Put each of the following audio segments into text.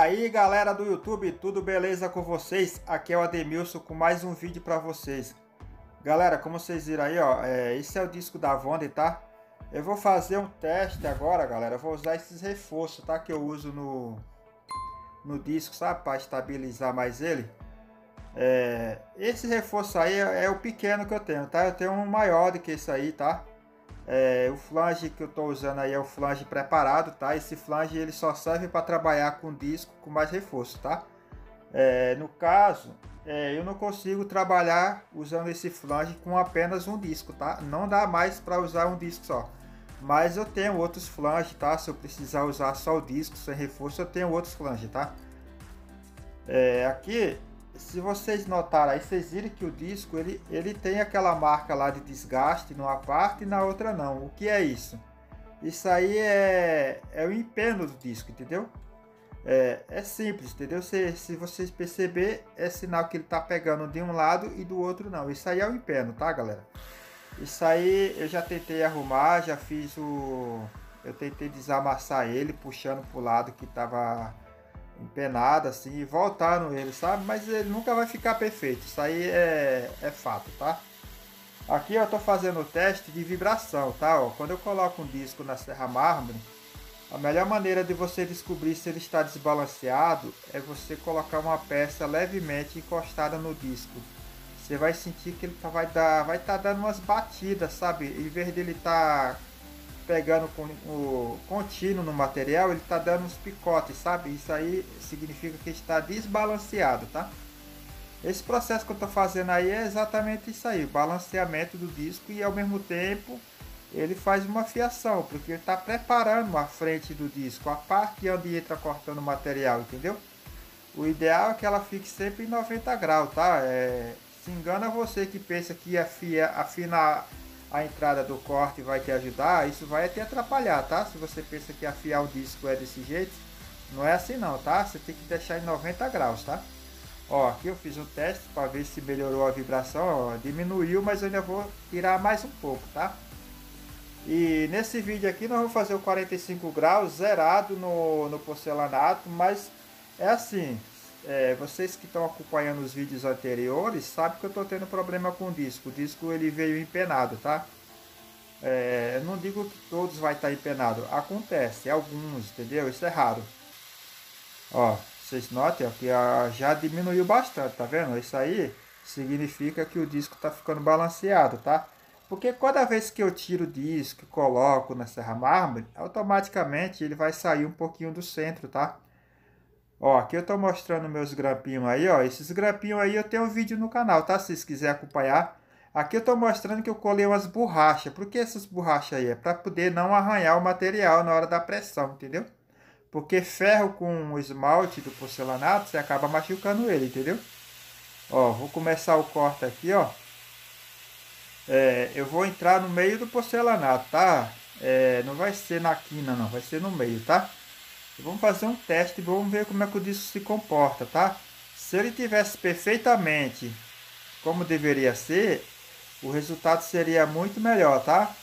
Aí galera do YouTube, tudo beleza com vocês? Aqui é o Ademilson com mais um vídeo para vocês. Galera, como vocês viram aí, ó, é, esse é o disco da Vonda, tá? Eu vou fazer um teste agora, galera. Eu vou usar esses reforços, tá? Que eu uso no, no disco, sabe? Para estabilizar mais ele. É, esse reforço aí é, é, o pequeno que eu tenho, tá? Eu tenho um maior do que esse aí, tá? É, o flange que eu estou usando aí é o flange preparado, tá? Esse flange ele só serve para trabalhar com disco com mais reforço, tá? É, no caso, é, eu não consigo trabalhar usando esse flange com apenas um disco, tá? Não dá mais para usar um disco só. Mas eu tenho outros flanges, tá? Se eu precisar usar só o disco sem reforço, eu tenho outros flanges, tá? É, aqui se vocês notarem aí, vocês viram que o disco ele, ele tem aquela marca lá de desgaste numa parte e na outra não. O que é isso? Isso aí é, é o empeno do disco, entendeu? É, é simples, entendeu? Se, se vocês perceber, é sinal que ele está pegando de um lado e do outro não. Isso aí é o empeno, tá, galera? Isso aí eu já tentei arrumar, já fiz o... Eu tentei desamassar ele, puxando pro lado que estava empenado assim e voltar no ele, sabe? Mas ele nunca vai ficar perfeito. Isso aí é, é fato, tá? Aqui eu estou fazendo o teste de vibração, tá? Ó, quando eu coloco um disco na serra mármore, a melhor maneira de você descobrir se ele está desbalanceado é você colocar uma peça levemente encostada no disco. Você vai sentir que ele tá, vai dar, vai estar tá dando umas batidas, sabe? Em vez de ele estar tá pegando com o contínuo no material, ele está dando uns picotes, sabe? Isso aí significa que está desbalanceado, tá? Esse processo que eu estou fazendo aí é exatamente isso aí, balanceamento do disco e ao mesmo tempo ele faz uma fiação, porque ele está preparando a frente do disco, a parte onde entra cortando o material, entendeu? O ideal é que ela fique sempre em 90 graus, tá? É, se engana você que pensa que afia, afina a entrada do corte vai te ajudar, isso vai te atrapalhar, tá? Se você pensa que afiar o disco é desse jeito, não é assim não, tá? Você tem que deixar em 90 graus, tá? Ó, aqui eu fiz um teste para ver se melhorou a vibração, ó, diminuiu, mas eu ainda vou tirar mais um pouco, tá? E nesse vídeo aqui nós vamos fazer o 45 graus zerado no, no porcelanato, mas é assim, é, vocês que estão acompanhando os vídeos anteriores sabem que eu estou tendo problema com o disco. O disco ele veio empenado, tá? É, não digo que todos vai estar tá empenado. Acontece, alguns, entendeu? Isso é raro. Ó, vocês notem ó, que já diminuiu bastante, tá vendo? Isso aí significa que o disco está ficando balanceado, tá? Porque cada vez que eu tiro o disco e coloco na serra mármore, automaticamente ele vai sair um pouquinho do centro, tá? Ó, aqui eu tô mostrando meus grampinhos aí, ó. Esses grampinhos aí eu tenho um vídeo no canal, tá? Se vocês quiserem acompanhar. Aqui eu tô mostrando que eu colei umas borrachas. Por que essas borrachas aí? É para poder não arranhar o material na hora da pressão, entendeu? Porque ferro com o esmalte do porcelanato, você acaba machucando ele, entendeu? Ó, vou começar o corte aqui, ó. É, eu vou entrar no meio do porcelanato, tá? É, não vai ser na quina, não. Vai ser no meio, tá? Vamos fazer um teste e vamos ver como é que o disco se comporta, tá? Se ele tivesse perfeitamente como deveria ser, o resultado seria muito melhor, tá?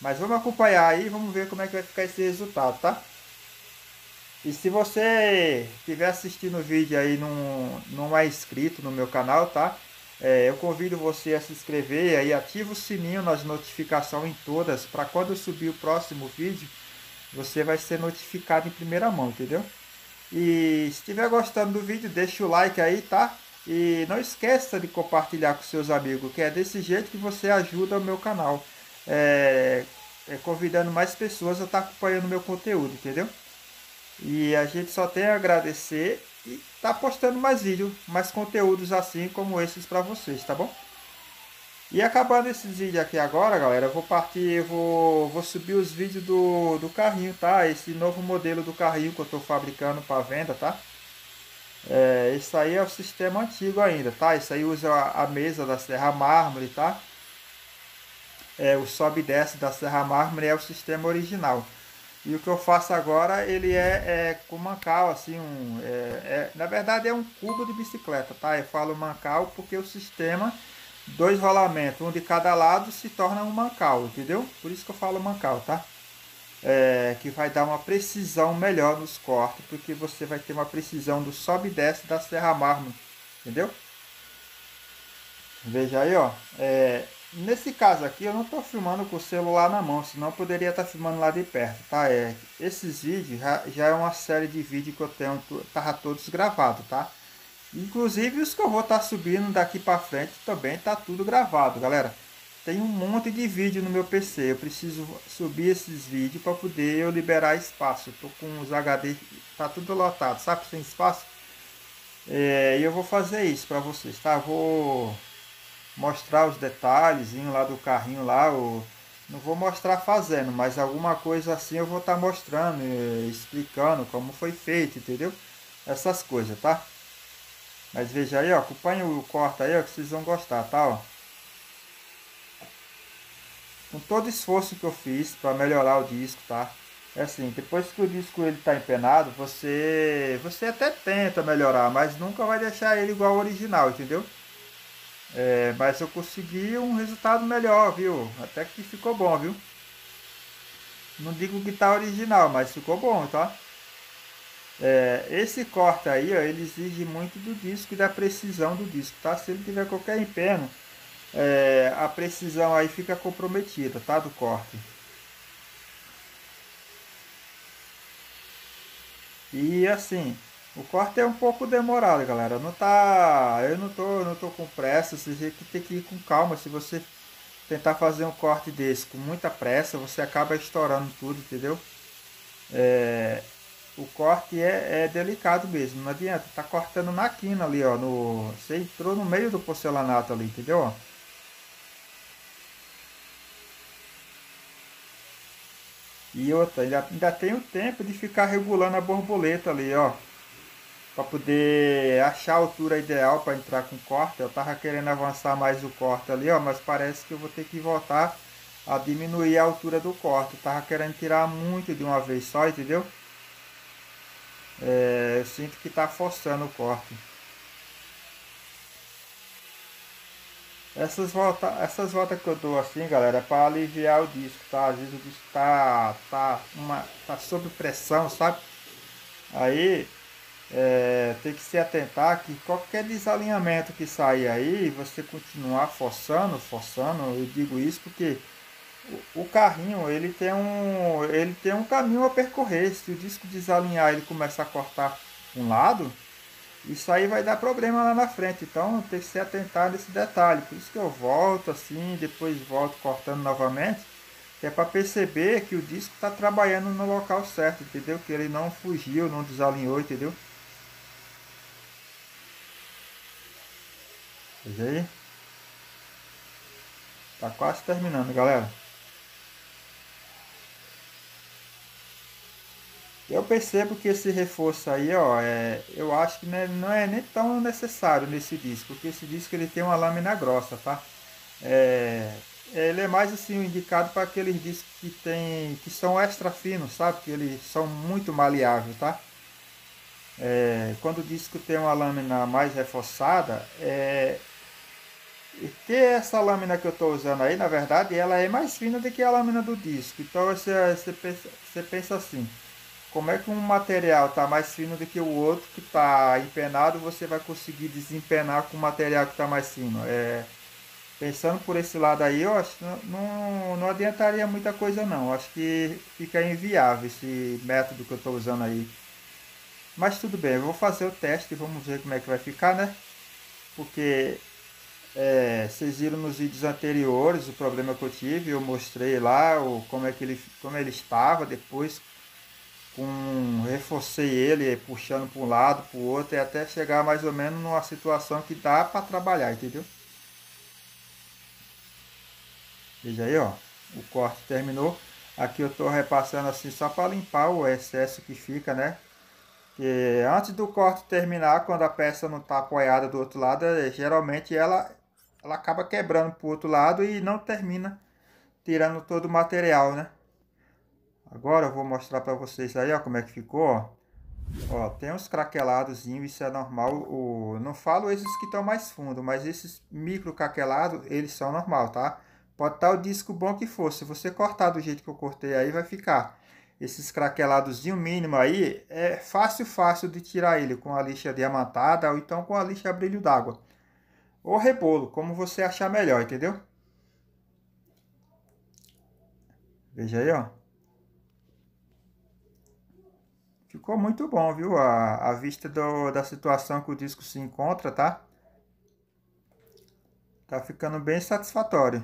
Mas vamos acompanhar aí, vamos ver como é que vai ficar esse resultado, tá? E se você estiver assistindo o vídeo aí não, não é inscrito no meu canal, tá? É, eu convido você a se inscrever e ativa o sininho nas notificações em todas para quando eu subir o próximo vídeo você vai ser notificado em primeira mão, entendeu? E se estiver gostando do vídeo, deixa o like aí, tá? E não esqueça de compartilhar com seus amigos, que é desse jeito que você ajuda o meu canal. É, é, convidando mais pessoas a estar tá acompanhando o meu conteúdo, entendeu? E a gente só tem a agradecer e tá postando mais vídeos, mais conteúdos assim como esses para vocês, tá bom? E acabando esses vídeos aqui agora, galera, eu vou partir, eu vou, vou subir os vídeos do, do carrinho, tá? Esse novo modelo do carrinho que eu estou fabricando para venda, tá? É, esse aí é o sistema antigo ainda, tá? Isso aí usa a, a mesa da Serra Mármore, tá? É, o sobe e desce da Serra Mármore é o sistema original. E o que eu faço agora, ele é, é com mancal, assim, um, é, é, na verdade é um cubo de bicicleta, tá? Eu falo mancal porque o sistema dois rolamentos, um de cada lado, se torna um mancal, entendeu? Por isso que eu falo mancal, tá? é, que vai dar uma precisão melhor nos cortes, porque você vai ter uma precisão do sobe e desce da serra mármore, entendeu? Veja aí, ó. É, nesse caso aqui, eu não estou filmando com o celular na mão, senão poderia estar tá filmando lá de perto, tá? É, esses vídeos já, já é uma série de vídeos que eu tenho, tava todos gravados, tá? Inclusive os que eu vou estar tá subindo daqui para frente também tá tudo gravado, galera. Tem um monte de vídeo no meu PC, eu preciso subir esses vídeos para poder eu liberar espaço. Tô com os HD, tá tudo lotado, sabe? Sem espaço. É, e eu vou fazer isso para vocês, tá? vou mostrar os detalhes lá do carrinho lá. O, não vou mostrar fazendo, mas alguma coisa assim eu vou estar tá mostrando, explicando como foi feito, entendeu? Essas coisas, tá? Mas veja aí, ó, acompanha o corte aí, ó, que vocês vão gostar, tá, ó. Com todo o esforço que eu fiz para melhorar o disco, tá? É assim, depois que o disco ele tá empenado, você você até tenta melhorar, mas nunca vai deixar ele igual ao original, entendeu? É, mas eu consegui um resultado melhor, viu? Até que ficou bom, viu? Não digo que tá original, mas ficou bom, tá? É, esse corte aí, ó, ele exige muito do disco e da precisão do disco, tá? Se ele tiver qualquer empenho, é, a precisão aí fica comprometida, tá? Do corte. E assim, o corte é um pouco demorado, galera. Não tá, eu não tô, não tô com pressa. Você tem que ir com calma. Se você tentar fazer um corte desse com muita pressa, você acaba estourando tudo, entendeu? É, o corte é, é, delicado mesmo. Não adianta. Tá cortando na quina ali, ó. No, você entrou no meio do porcelanato ali, entendeu? E outra, ainda, ainda tem o tempo de ficar regulando a borboleta ali, ó para poder achar a altura ideal para entrar com corte. Eu tava querendo avançar mais o corte ali, ó, mas parece que eu vou ter que voltar a diminuir a altura do corte. Eu tava querendo tirar muito de uma vez só, entendeu? É, eu sinto que tá forçando o corte. Essas voltas, essas voltas que eu dou assim, galera, é para aliviar o disco, tá? Às vezes o disco tá, tá, uma, tá sob pressão, sabe? Aí é, tem que se atentar que qualquer desalinhamento que sair aí, você continuar forçando, forçando, eu digo isso porque o, carrinho ele tem um ele tem um caminho a percorrer. Se o disco desalinhar ele começar a cortar um lado, isso aí vai dar problema lá na frente. Então tem que se atentar nesse detalhe. Por isso que eu volto assim, depois volto cortando novamente. É para perceber que o disco está trabalhando no local certo, entendeu? Que ele não fugiu, não desalinhou, entendeu? Veja aí. Tá quase terminando, galera. Eu percebo que esse reforço aí, ó, é, eu acho que não é, não é, nem tão necessário nesse disco, porque esse disco ele tem uma lâmina grossa, tá? É, ele é mais assim indicado para aqueles discos que tem que são extra finos, sabe? Que eles são muito maleáveis, tá? É, quando o disco tem uma lâmina mais reforçada, é, que essa lâmina que eu estou usando aí, na verdade, ela é mais fina do que a lâmina do disco. Então você, você, pensa, você pensa assim, como é que um material está mais fino do que o outro que está empenado, você vai conseguir desempenar com o material que está mais fino. É, pensando por esse lado aí, eu acho que não, não, adiantaria muita coisa não. Eu acho que fica inviável esse método que eu estou usando aí. Mas tudo bem, eu vou fazer o teste e vamos ver como é que vai ficar, né? Porque é, vocês viram nos vídeos anteriores o problema que eu tive, eu mostrei lá o, como, é que ele, como ele estava, depois com, reforcei ele puxando para um lado, para o outro, e até chegar mais ou menos numa situação que dá para trabalhar, entendeu? Veja aí, ó, o corte terminou. Aqui eu estou repassando assim só para limpar o excesso que fica, né? Que antes do corte terminar, quando a peça não está apoiada do outro lado, é, geralmente ela ela acaba quebrando para o outro lado e não termina tirando todo o material, né? Agora eu vou mostrar para vocês aí, ó, como é que ficou, ó. Ó, tem uns craquelados, isso é normal. O, não falo esses que estão mais fundo, mas esses micro craquelados, eles são normal, tá? Pode estar o disco bom que for. Se você cortar do jeito que eu cortei aí, vai ficar esses craquelados mínimo aí. É fácil, fácil de tirar ele com a lixa diamantada ou então com a lixa brilho d'água. Ou rebolo, como você achar melhor, entendeu? Veja aí, ó. Ficou muito bom, viu? A, a vista do, da situação que o disco se encontra, tá? Tá ficando bem satisfatório.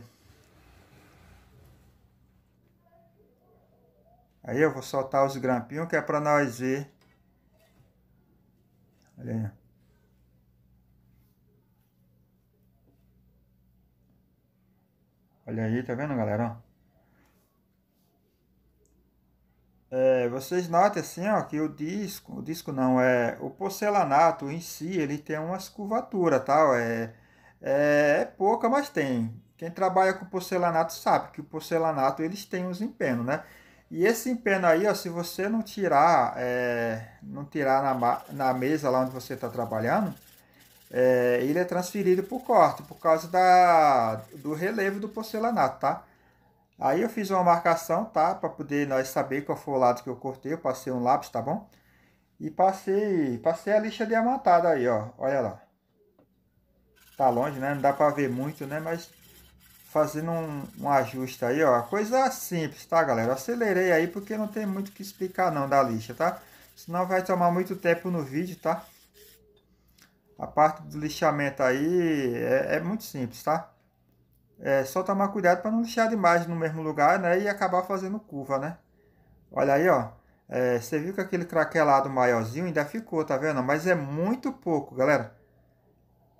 Aí eu vou soltar os grampinhos que é para nós ver. Olha aí. Olha aí, tá vendo, galera? Vocês notem assim, ó, que o disco, o disco não, é o porcelanato em si, ele tem umas curvaturas, tal, é, é, é pouca, mas tem. Quem trabalha com porcelanato sabe que o porcelanato eles têm uns empenos, né? E esse empeno aí, ó, se você não tirar, é, não tirar na, na mesa lá onde você está trabalhando, é, ele é transferido por corte, por causa da, do relevo do porcelanato, tá? Aí eu fiz uma marcação, tá? Para poder nós saber qual foi o lado que eu cortei. Eu passei um lápis, tá bom? E passei, passei a lixa diamantada aí, ó. Olha lá. Tá longe, né? Não dá para ver muito, né? Mas fazendo um, um, ajuste aí, ó. Coisa simples, tá, galera? Eu acelerei aí porque não tem muito o que explicar não da lixa, tá? Senão vai tomar muito tempo no vídeo, tá? A parte do lixamento aí é, é muito simples, tá? É só tomar cuidado para não lixar demais no mesmo lugar, né? E acabar fazendo curva, né? Olha aí, ó. É, você viu que aquele craquelado maiorzinho ainda ficou, tá vendo? Mas é muito pouco, galera.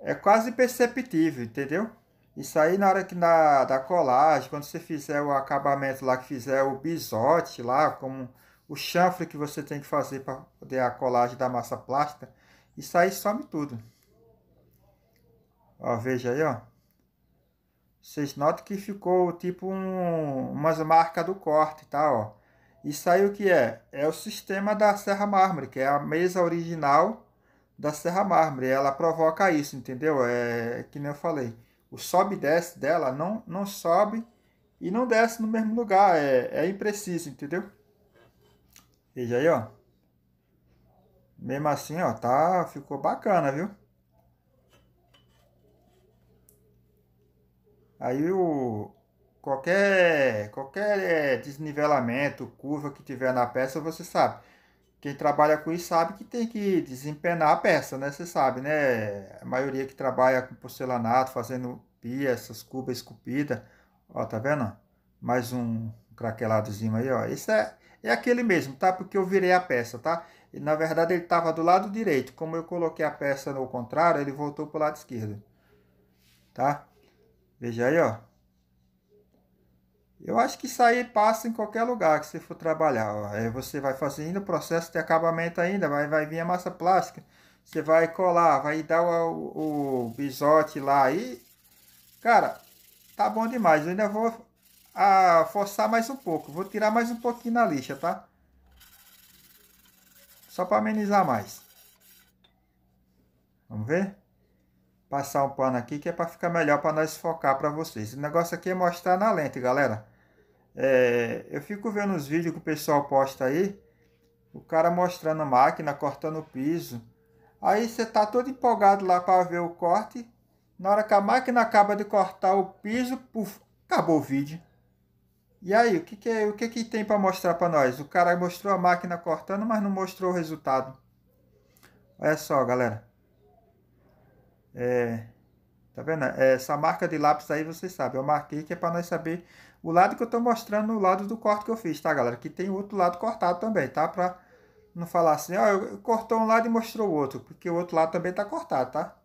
É quase perceptível, entendeu? Isso aí na hora que na, da colagem, quando você fizer o acabamento lá, que fizer o bisote lá, como o chanfre que você tem que fazer para poder a colagem da massa plástica, isso aí some tudo. Ó, veja aí, ó. Vocês notam que ficou tipo um, umas marcas do corte, tá? Ó. Isso aí o que é? É o sistema da Serra Mármore, que é a mesa original da Serra Mármore. Ela provoca isso, entendeu? É que nem eu falei. O sobe e desce dela não, não sobe e não desce no mesmo lugar. É, é impreciso, entendeu? Veja aí, ó. Mesmo assim, ó, tá, ficou bacana, viu? Aí o qualquer qualquer desnivelamento, curva que tiver na peça, você sabe. Quem trabalha com isso sabe que tem que desempenar a peça, né? Você sabe, né? A maioria que trabalha com porcelanato, fazendo pia, essas cubas esculpidas, ó, tá vendo? Mais um craqueladozinho aí, ó. Isso é, é aquele mesmo, tá? Porque eu virei a peça, tá? E, na verdade ele estava do lado direito. Como eu coloquei a peça no contrário, ele voltou para o lado esquerdo. Tá? Veja aí, ó. Eu acho que isso aí passa em qualquer lugar que você for trabalhar. Ó. Aí você vai fazendo o processo de acabamento ainda, vai, vai vir a massa plástica. Você vai colar, vai dar o, o, o bisote lá aí. Cara, tá bom demais. Eu ainda vou a, ah, forçar mais um pouco. Vou tirar mais um pouquinho na lixa, tá? Só para amenizar mais. Vamos ver? Passar um pano aqui que é para ficar melhor para nós focar para vocês. O negócio aqui é mostrar na lente, galera. É, eu fico vendo os vídeos que o pessoal posta aí, o cara mostrando a máquina, cortando o piso. Aí você tá todo empolgado lá para ver o corte. Na hora que a máquina acaba de cortar o piso, puf, acabou o vídeo. E aí, o que, que, é, o que, que tem para mostrar para nós? O cara mostrou a máquina cortando, mas não mostrou o resultado. Olha só, galera. É, tá vendo? É, essa marca de lápis aí, vocês sabem. Eu marquei que é para nós saber o lado que eu tô mostrando, o lado do corte que eu fiz, tá, galera? Que tem outro lado cortado também, tá? Pra não falar assim, ó, eu cortou um lado e mostrou o outro, porque o outro lado também tá cortado, tá?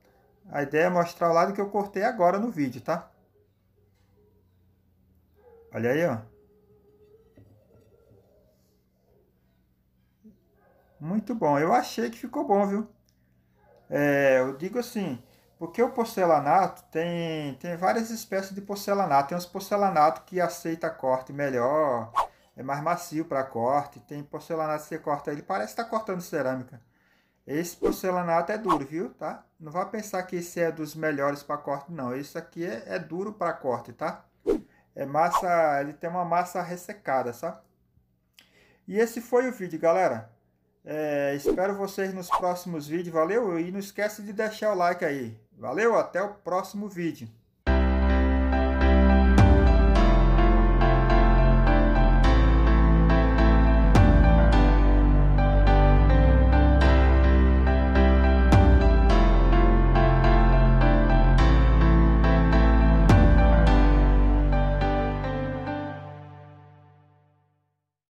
A ideia é mostrar o lado que eu cortei agora no vídeo, tá? Olha aí, ó. Muito bom. Eu achei que ficou bom, viu? É, eu digo assim, porque o porcelanato tem, tem várias espécies de porcelanato. Tem os porcelanato que aceita corte melhor, é mais macio para corte. Tem porcelanato que você corta ele, parece estar tá cortando cerâmica. Esse porcelanato é duro, viu? Tá? Não vai pensar que esse é dos melhores para corte, não. Esse aqui é, é duro para corte, tá? é massa, ele tem uma massa ressecada, sabe? E esse foi o vídeo, galera. É, espero vocês nos próximos vídeos, valeu? E não esquece de deixar o like aí. Valeu, até o próximo vídeo.